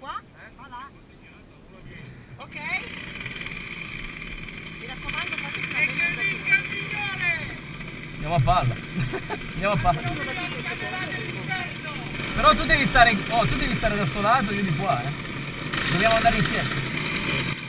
Qua? Va là. Ok? Mi raccomando, fate Andiamo a palla. Andiamo a palla. Però tu devi stare, oh, tu devi stare da sto lato, io di qua, eh. Dobbiamo andare insieme.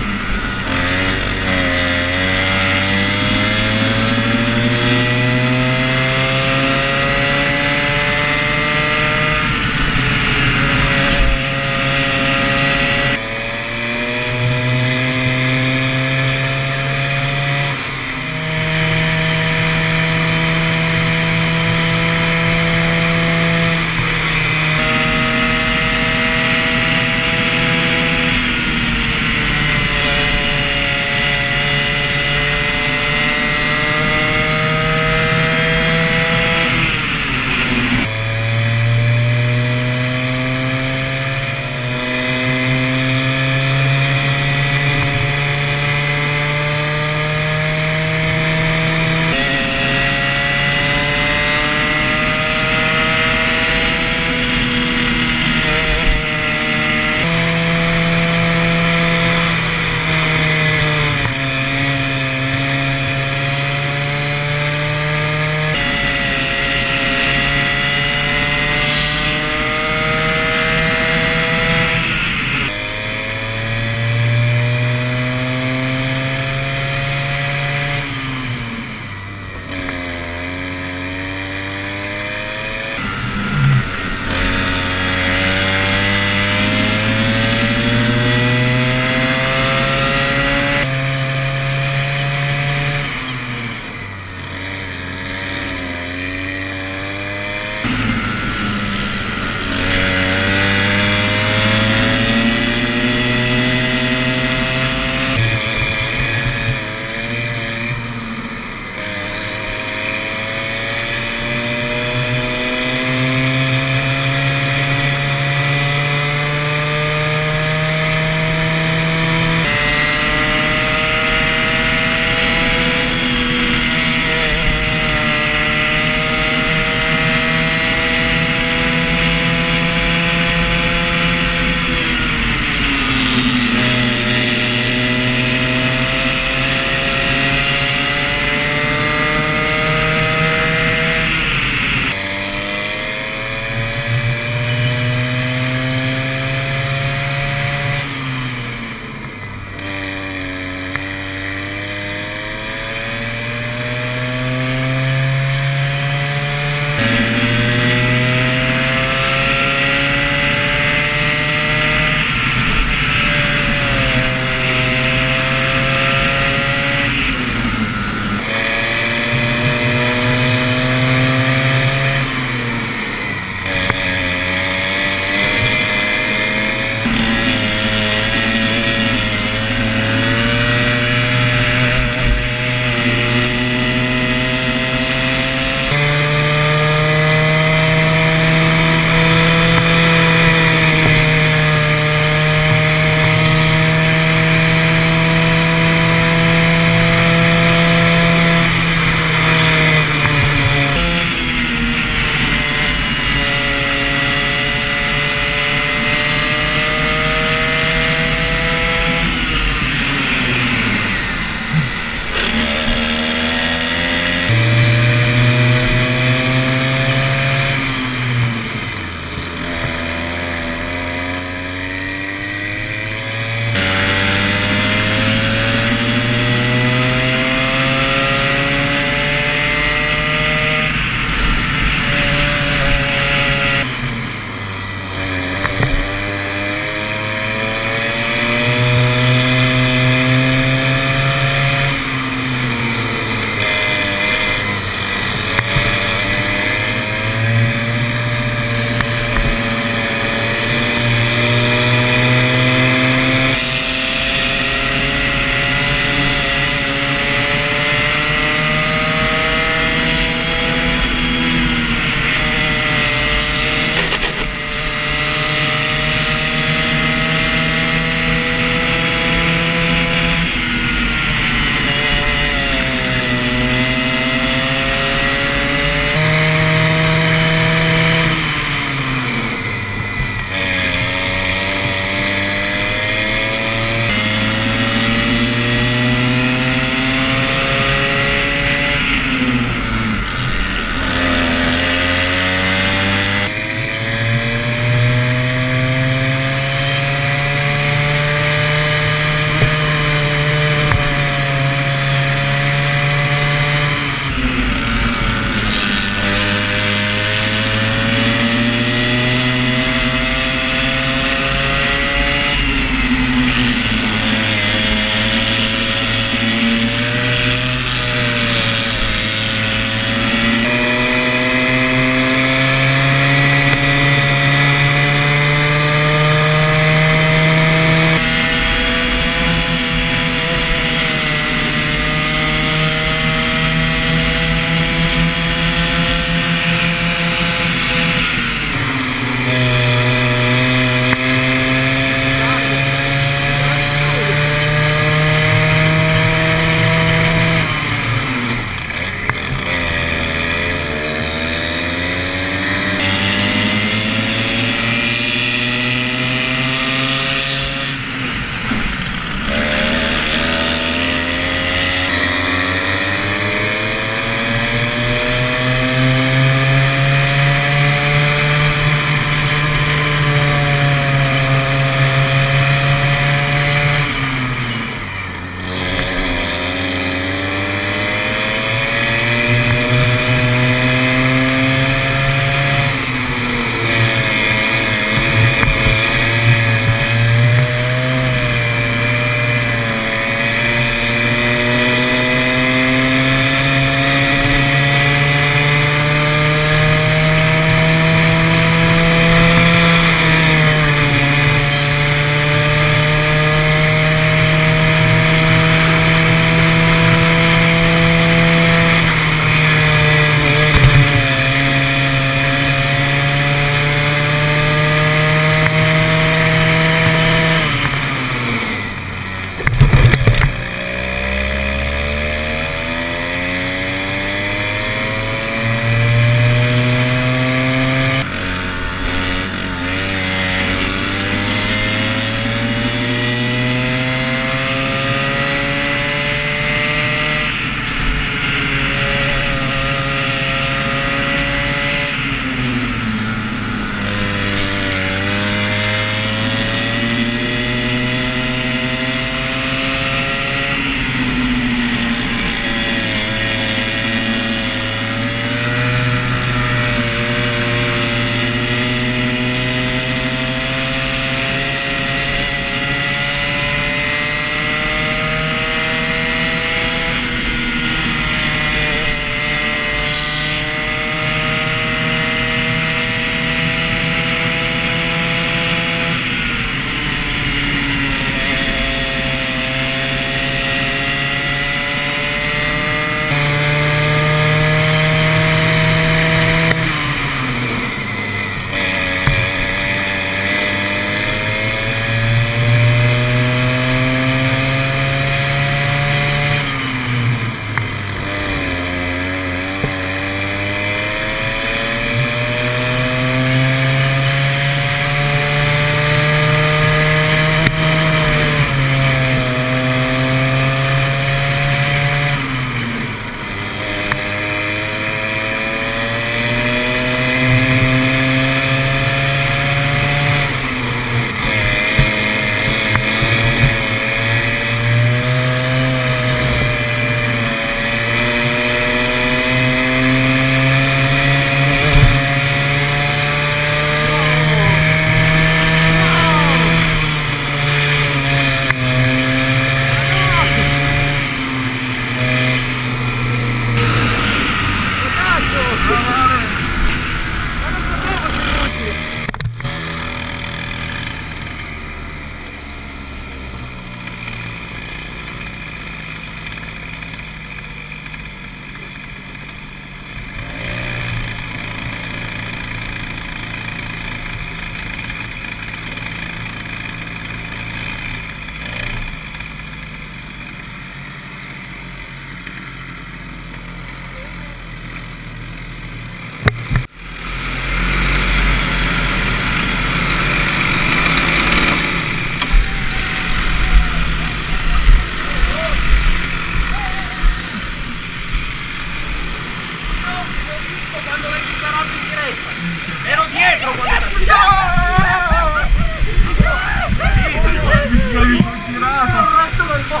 Non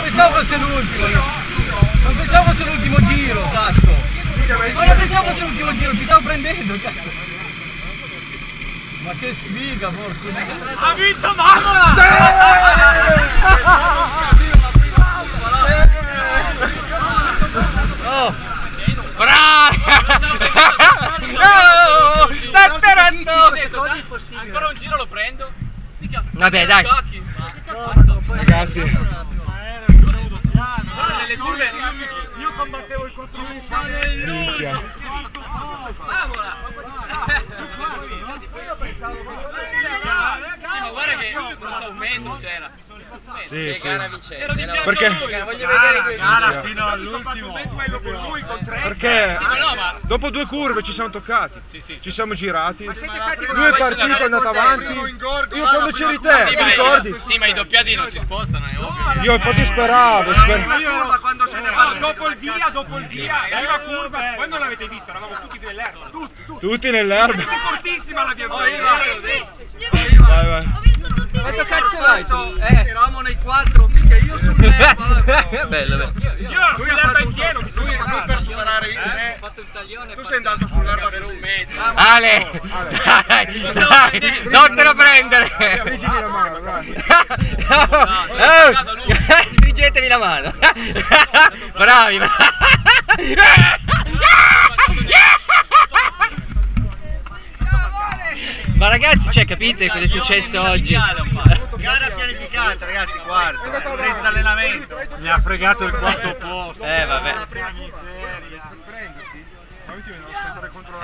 pensavo, fosse l'ultimo. io. Non pensavo fosse l'ultimo giro, cazzo. Ma non pensavo fosse l'ultimo giro, ti stavo prendendo, cazzo. Ma che sfiga, fortuna. Ha vinto Mamola! Oh! Bravo! Oh! Tattarando! Ancora un giro lo prendo. Mica. Vabbè, dai. Ragazzi, Guarda, nelle curve. Io combattevo il contro minchia. Mamola! Sì, ma guarda che non so, un metro c'era. Sì, sì. Ero di fianco Perché? lui. Voglio vedere. Minchia. fino all'ultimo. Perché Sì, ma no, ma... dopo due curve ci siamo toccati. Ci siamo girati. Ma Lui è partito, è andato avanti. Io quando c'eri te, Sì, ti ma, ricordi? sì, ma i doppiati non si spostano, è ovvio. Io infatti speravo, sper- curva quando se ne va. Dopo il via, dopo il via. Prima curva, voi non l'avete visto, eravamo tutti nell'erba. Tutti, tutti. tutti nell'erba. Cortissima la via Vai, vai. Quanto cazzo vai tu? Eravamo nei quattro, mica io sull'erba. Eh. bello, bello. Io ero sull'erba in pieno, mi sono Lui, lui per superare me, tu sei andato sull'erba per un metro. Ale! Dai, non te lo prendere! Stringimi la mano, dai. Oh, Stringetevi la mano! Bravi! Ma ragazzi, cioè, capite cosa è successo oggi? Gara pianificata, ragazzi, guarda, senza allenamento. Mi ha fregato il quarto posto. Eh, vabbè.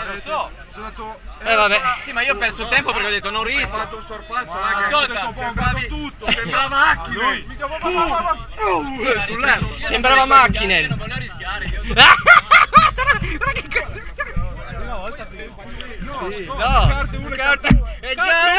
lo so. Sono andato Eh, vabbè. Sì, ma io ho perso tempo perché ho detto non ho riesco. fatto un sorpasso, raga. Ascolta. Sembravi tutto, sembrava Hackney. Sull'erba. Sembrava macchine. Io non volevo rischiare. io- No, carta, e già...